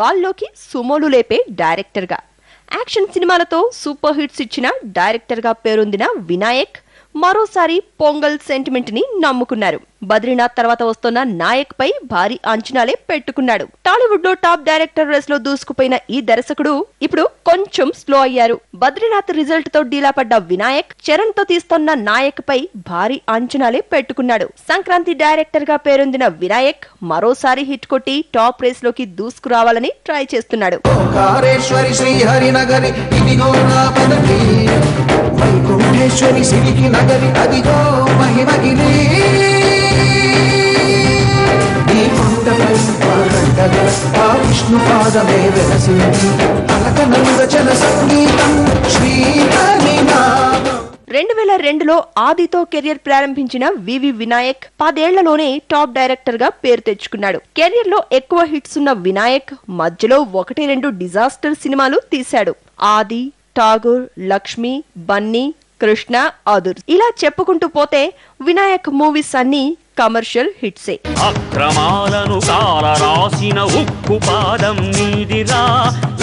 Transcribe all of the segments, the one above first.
గాల్లోకి సుమోలు లేపే డైరెక్టర్గా. యాక్షన్ సినిమాలతో సూపర్ హిట్స్ ఇచ్చిన డైరెక్టర్గా పేరొందిన వినాయక్ మరోసారి పొంగల్ సెంటిమెంట్ని నమ్ముకున్నారు. బద్రీనాథ్ తర్వాత వస్తున్న నాయక్ పై భారీ అంచనాలే పెట్టుకున్నాడు. టాలీవుడ్లో టాప్ డైరెక్టర్ రేస్లో దూసుకుపోయిన ఈ దర్శకుడు ఇప్పుడు కొంచెం స్లో అయ్యారు. బద్రీనాథ్ రిజల్ట్తో డీలా పడ్డ వినాయక్ చరణ్తో తీస్తున్న నాయక్ పై భారీ అంచనాలే పెట్టుకున్నాడు. సంక్రాంతి డైరెక్టర్గా పేరొందిన వినాయక్ మరోసారి హిట్ కొట్టి టాప్ రేస్లోకి దూసుకురావాలని ట్రై చేస్తున్నాడు. వైకుంఠేశ్వరి సిరికి నగరి అదిగో మహిమగిరి. విష్ణు పాదమే అలకనంద జన సంగీతం శ్రీహరి రెండు వేల రెండులో ఆదితో కెరియర్ ప్రారంభించిన వివి వినాయక్ పదేళ్ళలోనే టాప్ డైరెక్టర్గా పేరు తెచ్చుకున్నాడు. కెరియర్లో ఎక్కువ హిట్స్ ఉన్న వినాయక్ మధ్యలో ఒకటి రెండు డిజాస్టర్ సినిమాలు తీశాడు. ఆది ఠాగూర్ లక్ష్మి బన్నీ కృష్ణ అదుర్ ఇలా చెప్పుకుంటూ పోతే వినాయక్ మూవీస్ అన్ని కమర్షియల్ హిట్సే అక్రమాలను కాల రాసిన ఉక్కు పాదం నీదిరా.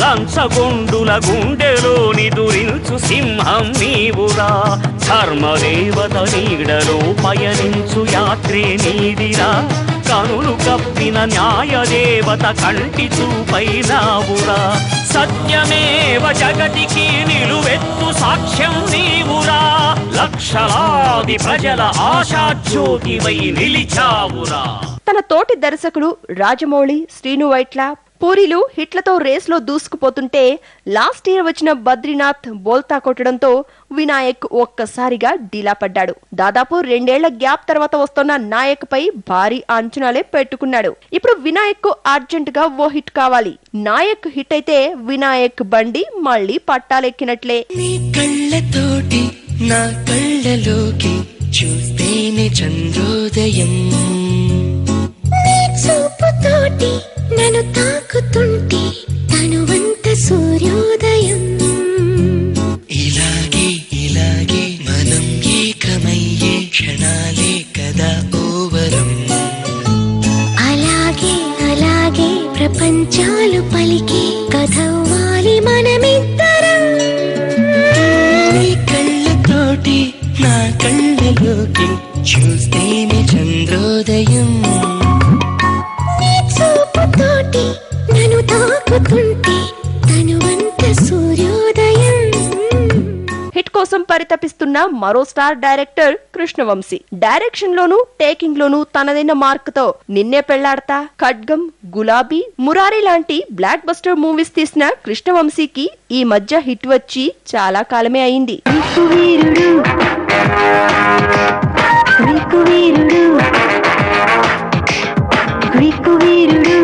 లంచగొండుల గుండెలోని దురించు సింహం నీవురా. ధర్మదేవత నీడలో పయనించు యాత్రే నీదిరా. కనులు కప్పిన న్యాయదేవత కంటి చూపైనావురా సత్యమేవ జగతికి నిలువెత్తు సాక్ష్యం నీవురా. లక్షలాది ప్రజల ఆశాజ్యోతివై నిలిచావురా. తన తోటి దర్శకులు రాజమౌళి శ్రీను వైట్ల పూరిలు హిట్లతో రేస్లో దూసుకుపోతుంటే లాస్ట్ ఇయర్ వచ్చిన బద్రీనాథ్ బోల్తా కొట్టడంతో వినాయక్ ఒక్కసారిగా డీలా పడ్డాడు. దాదాపు రెండేళ్ళ గ్యాప్ తర్వాత వస్తున్న నాయక్ పై భారీ అంచనాలే పెట్టుకున్నాడు. ఇప్పుడు వినాయక్కు అర్జెంట్గా ఓ హిట్ కావాలి. నాయక్ హిట్ అయితే వినాయక్ బండి మళ్ళీ పట్టాలెక్కినట్లే. నీ కళ్ళతోటి నా కళ్ళలోకి చూస్తేనే చంద్రోదయం. నీ చూపుతోటి నన్ను తాకుతుంటే తనువంత సూర్యోదయం. ఇలాగే ఇలాగే మనం ఏకమయ్యే క్షణాలే కదా ఓవరం. అలాగే అలాగే ప్రపంచాలు పలికి కథవ్వాలి మనమిద్దరం కళ్ళలోకి చూస్తేనే చంద్రోదయం. నీ చూపుతోటి నన్ను తాకుతుంటే తనువంత సూర్యోదయం. హిట్ కోసం పరితపిస్తున్న మరో స్టార్ డైరెక్టర్ కృష్ణవంశీ. డైరెక్షన్ లోను టేకింగ్ లోను తనదైన మార్క్తో నిన్నే పెళ్ళాడతా. ఖడ్గం గులాబీ మురారి లాంటి బ్లాక్ బస్టర్ మూవీస్ తీసిన కృష్ణవంశీకి ఈ మధ్య హిట్ వచ్చి చాలా కాలమే అయింది. నడకలోని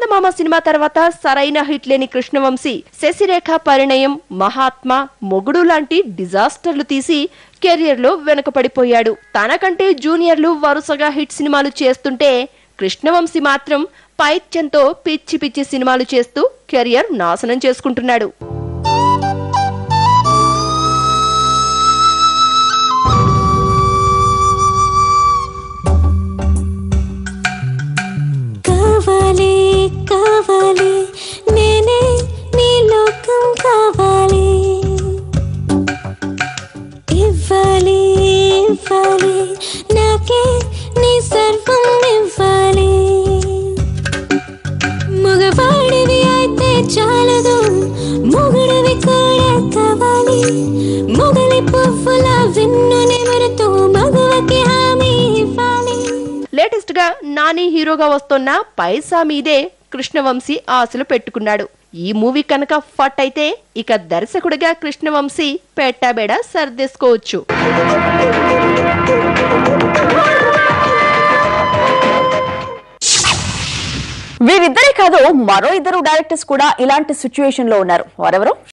చందమామ సినిమా తర్వాత సరైన హిట్ లేని కృష్ణవంశీ శశిరేఖ పరిణయం మహాత్మా మొగుడు లాంటి డిజాస్టర్లు తీసి కెరియర్లో వెనుకపడిపోయాడు. తనకంటే జూనియర్లు వరుసగా హిట్ సినిమాలు చేస్తుంటే కృష్ణవంశీ మాత్రం పైత్యంతో పిచ్చి పిచ్చి సినిమాలు చేస్తూ కెరియర్ నాశనం చేసుకుంటున్నాడు. నీ సర్వం ఇవ్వాలి. మగవాడివి అయితే చాలదు మొగుడివి కూడా కావాలి. మొగలి పువ్వుల విన్ను మగువకి హామీ ఇవ్వాలి. లేటెస్ట్గా నాని హీరోగా వస్తున్న పైసా మీదే కృష్ణవంశీ ఆశలు పెట్టుకున్నాడు. ఈ మూవీ కనుక ఫట్ అయితే ఇక దర్శకుడిగా కృష్ణవంశీ పెట్టాబేడ సర్దేసుకోవచ్చు. వీరిద్దరే కాదు మరో ఇద్దరు డైరెక్టర్స్ కూడా ఇలాంటి సిచ్యువేషన్లో ఉన్నారు. వారెవరు?